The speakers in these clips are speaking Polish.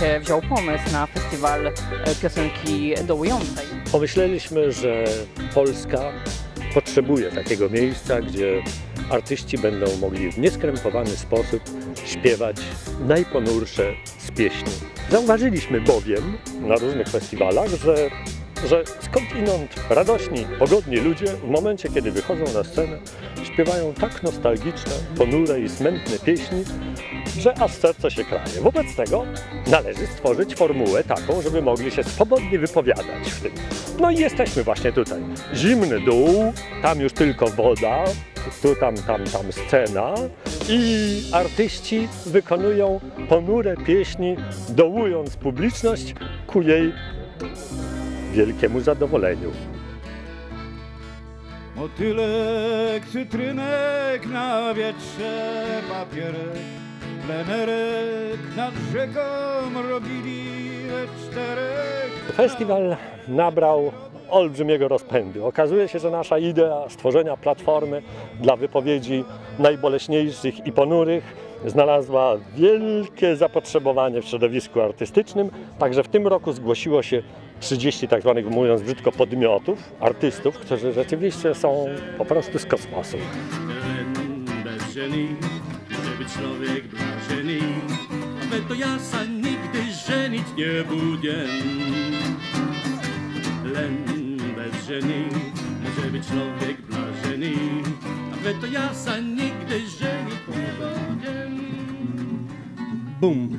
powstał pomysł na festiwal e, piosenki dołującej? Pomyśleliśmy, że Polska potrzebuje takiego miejsca, gdzie artyści będą mogli w nieskrępowany sposób śpiewać najponursze z pieśni. Zauważyliśmy bowiem na różnych festiwalach, że, że skądinąd radośni, pogodni ludzie w momencie, kiedy wychodzą na scenę, śpiewają tak nostalgiczne, ponure i smętne pieśni, że aż serce się kraje. Wobec tego należy stworzyć formułę taką, żeby mogli się swobodnie wypowiadać w tym. No i jesteśmy właśnie tutaj. Zimny dół, tam już tylko woda, tu tam, tam, tam scena i artyści wykonują ponure pieśni, dołując publiczność ku jej wielkiemu zadowoleniu. Motylek, cytrynek na wietrze, papierek, plenerek nad rzeką robili we czterech. Festiwal nabrał olbrzymiego rozpędu. Okazuje się, że nasza idea stworzenia platformy dla wypowiedzi najboleśniejszych i ponurych znalazła wielkie zapotrzebowanie w środowisku artystycznym. Także w tym roku zgłosiło się 30 tak zwanych, mówiąc brzydko, podmiotów, artystów, którzy rzeczywiście są po prostu z kosmosu. to ja sam nigdy żenić nie. Len bez może być człowiek ale to ja sam nigdy żenić bum.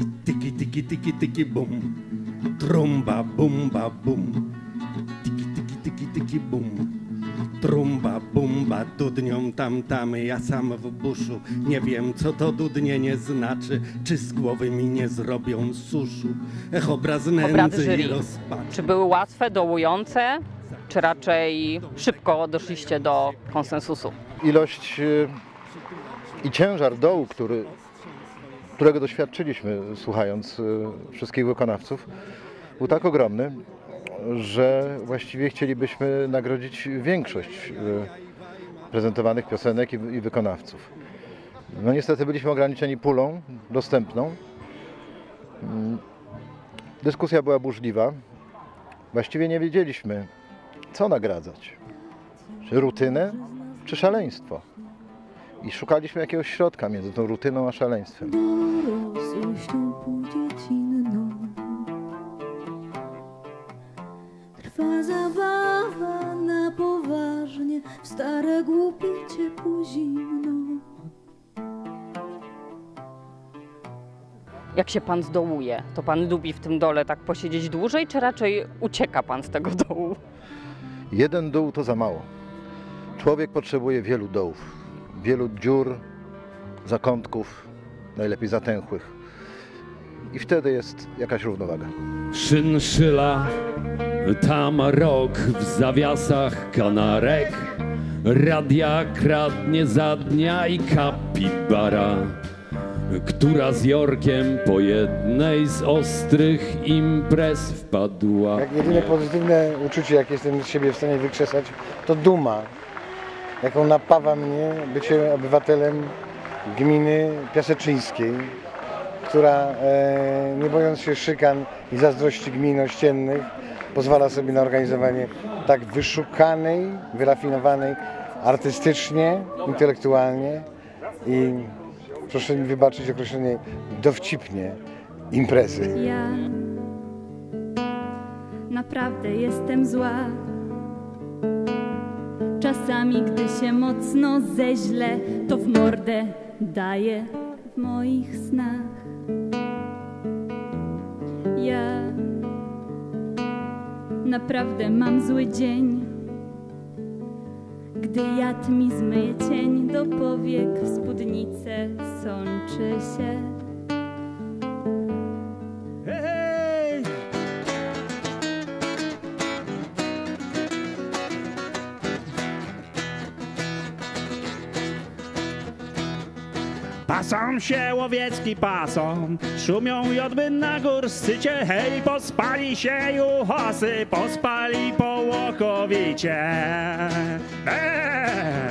I tiki tiki tiki tiki bum. Trumba bumba bum. Tiki tiki tiki tiki bum. Trumba bumba dudnią tam tam. Ja sam w buszu nie wiem co to dudnienie znaczy. Czy z głowy mi nie zrobią suszu. Ech obraz nędzy i rozpaczy. Czy były łatwe, dołujące, czy raczej szybko doszliście do konsensusu? ilość y, i ciężar dołu, który, którego doświadczyliśmy słuchając y, wszystkich wykonawców, był tak ogromny, że właściwie chcielibyśmy nagrodzić większość y, prezentowanych piosenek i, wykonawców. No niestety byliśmy ograniczeni pulą dostępną. Mm, Dyskusja była burzliwa. Właściwie nie wiedzieliśmy, co nagradzać. Czy rutynę, czy szaleństwo. I szukaliśmy jakiegoś środka między tą rutyną a szaleństwem. dorosłością. Trwa zabawa na poważnie, w stare głupie ciepło zimno. Jak się pan zdołuje, to pan lubi w tym dole tak posiedzieć dłużej, czy raczej ucieka pan z tego dołu? Jeden dół to za mało. Człowiek potrzebuje wielu dołów, wielu dziur, zakątków, najlepiej zatęchłych. I wtedy jest jakaś równowaga. Szynszyla, tam rok w zawiasach kanarek, radia kradnie za dnia i kapibara, która z Jorkiem po jednej z ostrych imprez wpadła. Jak jedyne pozytywne uczucie, jakie jestem z siebie w stanie wykrzesać, to duma, jaką napawa mnie bycie obywatelem gminy piaseczyńskiej, która e, nie bojąc się szykan i zazdrości gmin ościennych, pozwala sobie na organizowanie tak wyszukanej, wyrafinowanej artystycznie, intelektualnie i proszę mi wybaczyć określenie dowcipnie imprezy. Ja naprawdę jestem zła. Czasami, gdy się mocno zeźlę, to w mordę daję w moich snach. Ja naprawdę mam zły dzień. Gdy jad mi zmyje cień do powiek, w spódnicę sączy się. Pasą się łowiecki pasą, szumią jodby na górscycie, hej, pospali się juchosy, pospali połokowicie. Eee!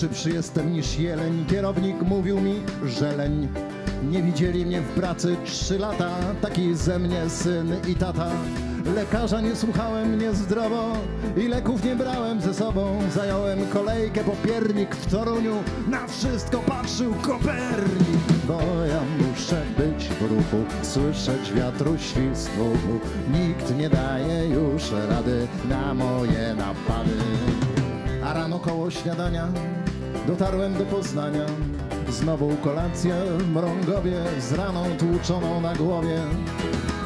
Szybszy jestem niż jeleń. Kierownik mówił mi, że leń. Nie widzieli mnie w pracy trzy lata, taki ze mnie syn i tata. Lekarza nie słuchałem niezdrowo i leków nie brałem ze sobą. Zająłem kolejkę popiernik w Toruniu, na wszystko patrzył Kopernik. Bo ja muszę być w ruchu, słyszeć wiatru świst. Nikt nie daje już rady na moje napady. A rano koło śniadania dotarłem do Poznania. Znowu kolację w Mrągowie z raną tłuczoną na głowie.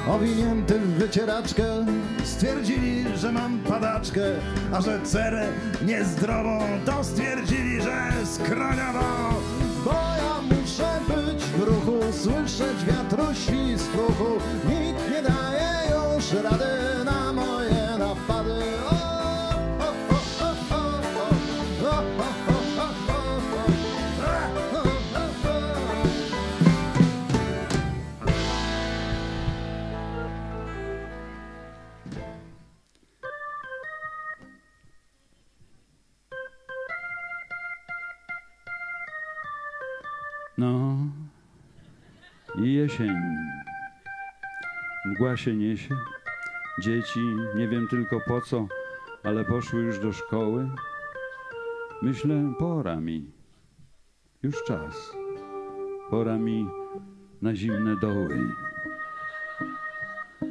Owinięty w wycieraczkę stwierdzili, że mam padaczkę, a że cerę niezdrową to stwierdzili, że skroniową. Bo ja muszę być w ruchu, słyszeć wiatru świst w uchu. Nikt nie daje już rady No i jesień. Mgła się niesie. Dzieci, nie wiem tylko po co, ale poszły już do szkoły. Myślę, pora mi. Już czas. Pora mi na zimne doły.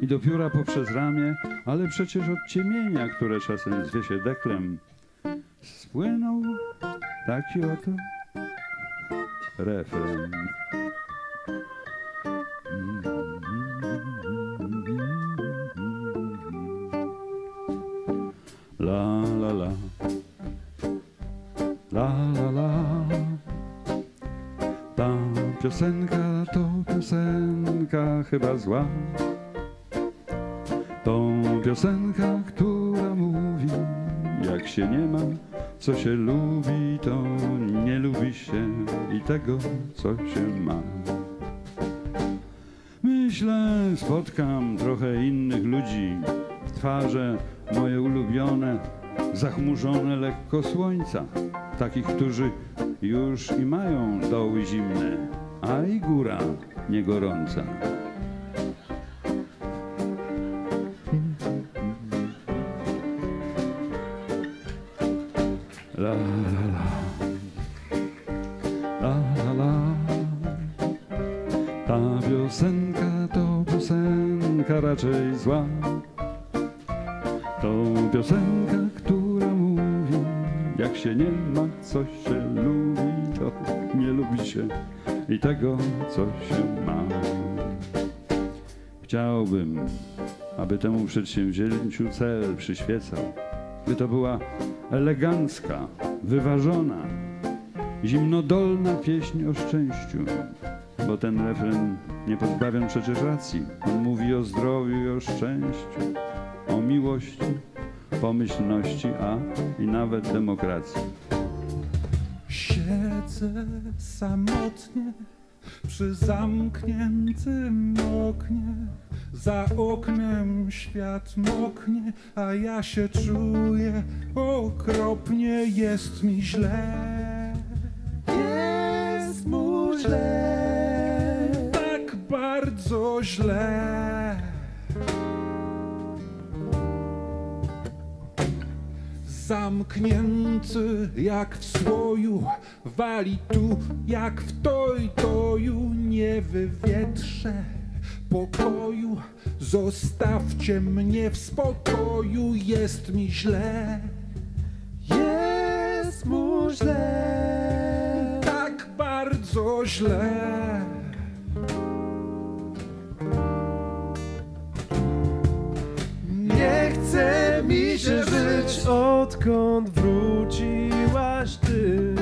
I do pióra poprzez ramię, ale przecież od ciemienia, które czasem zwie się deklem, spłynął taki oto refren. La la la. La la la. Ta piosenka to piosenka chyba zła. To piosenka, która mówi Jak się nie ma, co się lubi To nie lubi się i tego, co się ma. Myślę, spotkam trochę innych ludzi. Twarze moje ulubione Zachmurzone lekko słońca. Takich, którzy już i mają doły zimne A i góra nie La Ta piosenka to piosenka raczej zła. To piosenka, która mówi Jak się nie ma, co się lubi To nie lubi się i tego, co się ma. Chciałbym, aby temu przedsięwzięciu cel przyświecał by to była elegancka, wyważona, zimnodolna pieśń o szczęściu. Bo ten refren nie pozbawiam przecież racji. On mówi o zdrowiu i o szczęściu, o miłości, pomyślności, a i nawet demokracji. Siedzę samotnie przy zamkniętym oknie. Za oknem świat moknie, a ja się czuję okropnie, jest mi źle. Źle, tak bardzo źle. Zamknięty jak w słoju, wali tu jak w toj toju, nie wywietrzę pokoju. Zostawcie mnie w spokoju, jest mi źle. Jest mu źle, bardzo źle. Nie chce mi się żyć, odkąd wróciłaś ty.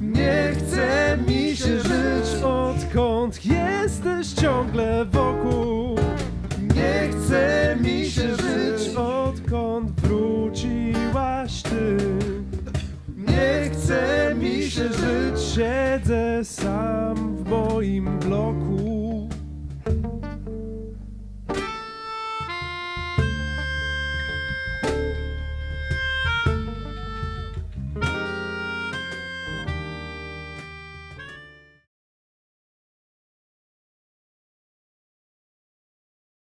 Nie chce mi się żyć, odkąd jesteś ciągle wokół. Siedzę sam w moim bloku.